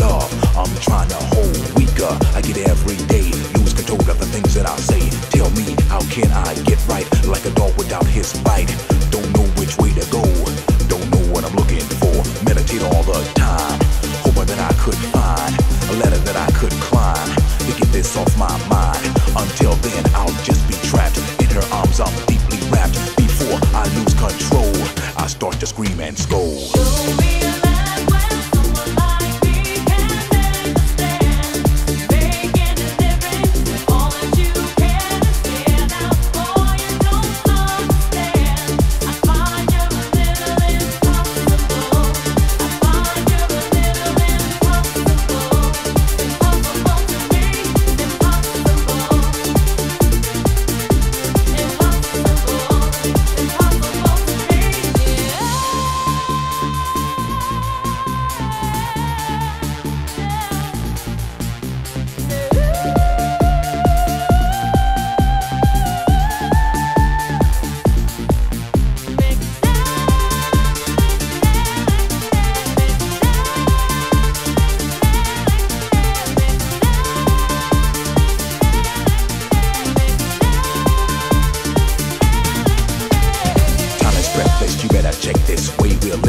love. I'm trying to hold weaker. I get it every day. Lose control of the things that I say. Tell me, how can I get right? Like a dog without his bite. Don't know which way to go. Don't know what I'm looking for. Meditate all the time. Hoping that I could find a letter that I could climb to get this off my mind. Until then, I'll just be trapped in her arms. I'm deeply wrapped. Before I lose control, I start to scream and scold.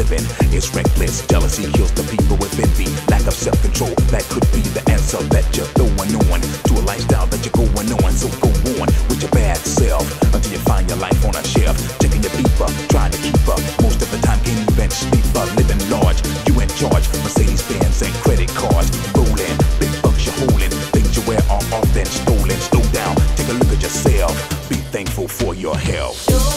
Living. It's reckless, jealousy kills the people with envy. Lack of self control, that could be the answer that you're throwing on to a lifestyle that you're going on. So go on with your bad self until you find your life on a shelf. Checking your beeper, trying to keep up. Most of the time, can't even sleep, but living large. You in charge, Mercedes Benz and credit cards. Rolling, big bucks you're holding. Things you wear are often stolen. Slow down, take a look at yourself. Be thankful for your health.